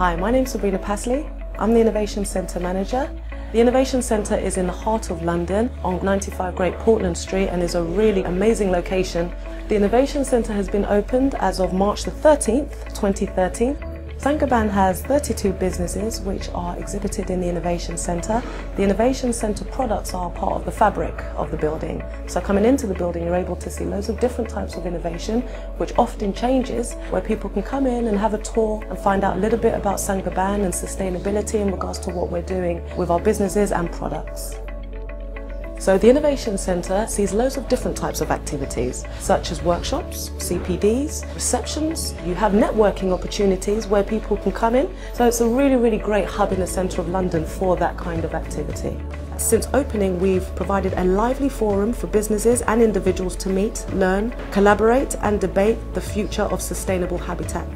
Hi, my name's Sabrina Pasley. I'm the Innovation Centre Manager. The Innovation Centre is in the heart of London on 95 Great Portland Street and is a really amazing location. The Innovation Centre has been opened as of March the 13th, 2013 Saint-Gobain has 32 businesses which are exhibited in the Innovation Centre. The Innovation Centre products are part of the fabric of the building. So coming into the building you're able to see loads of different types of innovation which often changes where people can come in and have a tour and find out a little bit about Saint-Gobain and sustainability in regards to what we're doing with our businesses and products. So the Innovation Centre sees loads of different types of activities, such as workshops, CPDs, receptions. You have networking opportunities where people can come in. So it's a really, really great hub in the centre of London for that kind of activity. Since opening, we've provided a lively forum for businesses and individuals to meet, learn, collaborate and debate the future of sustainable habitat.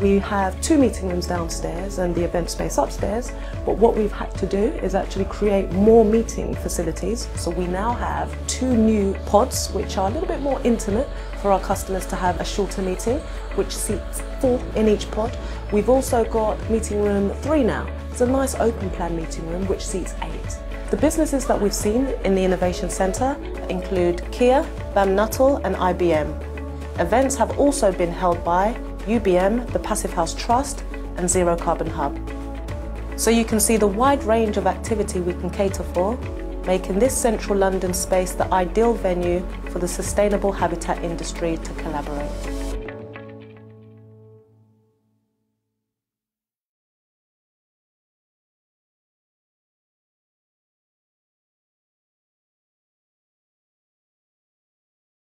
We have two meeting rooms downstairs and the event space upstairs, but what we've had to do is actually create more meeting facilities. So we now have two new pods, which are a little bit more intimate for our customers to have a shorter meeting, which seats four in each pod. We've also got meeting room three now. It's a nice open plan meeting room, which seats eight. The businesses that we've seen in the Innovation Centre include Kier, BAM Nuttall and IBM. Events have also been held by UBM, the Passivhaus Trust and Zero Carbon Hub. So you can see the wide range of activity we can cater for, making this central London space the ideal venue for the sustainable habitat industry to collaborate.